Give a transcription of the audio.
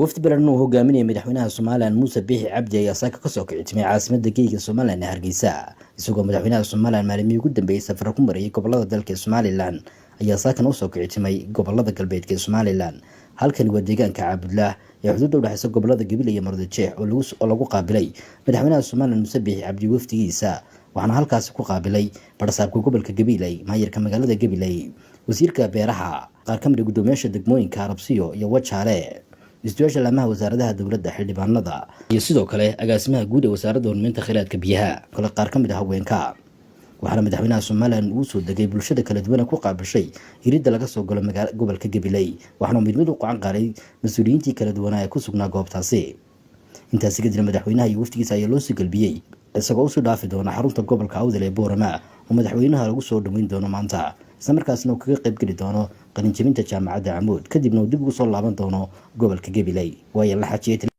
wafdi balaran uu hogaaminaya madaxweynaha somalilan muuse biixi cabdi ayaa saaka ka soo kicitimay caasimada geyga somalilan ee hargeysa. Isagoo madaxweynaha somalilan maalimihii ugu dambeeyey safar ku marayay gobollada dalka ee somalilan ayaa saakan u soo kicitimay gobollada galbeedka ee somalilan halkani waa deegaanka caabudlaah ee xuduudda udhexeysa gobollada gabil iyo mardajeex oo lagu qaabilay madaxweynaha somalilan muuse biixi cabdi wafdigiisa waxaana halkaasi ku qaabilay barsaabka gobolka gabiley maayirka magaalada gabiley wasiirka beeraha qaar ka mid a guddoomiyaasha degmooyinka arabsiyo iyo wajaale isduyaasha laamaha wasaaradaha dowladda xildhibaanada iyo sidoo kale agaasimaha guud ee wasaaradda horumarinta kheyraadka biyaha kale qaar ka mid ah haweenka waxaana madaxweynaha somalilan uu soo degay bulshada kala duwana ku qaabishay hiridda laga soo galo gobolka gabiley waxaana mid mid u qocan qaaday mas'uuliyiintii kala duwanaa ee ku sugnaa goobtaasi. Intaasi kadib madaxweynaha iyo waftigiisa ayaa loo sii galbiyey isagoo u sii dhaafi doona xarunta gobolka awdal ee boorama oo madaxweynaha lagu soo dhaweyn doono maanta islamarkaasna uu kaga qayb geli doono qalinjabinta jaamacadda camuud kadibna uu dib ugu soo laaban doono gobolka gabiley waayo la xajiyay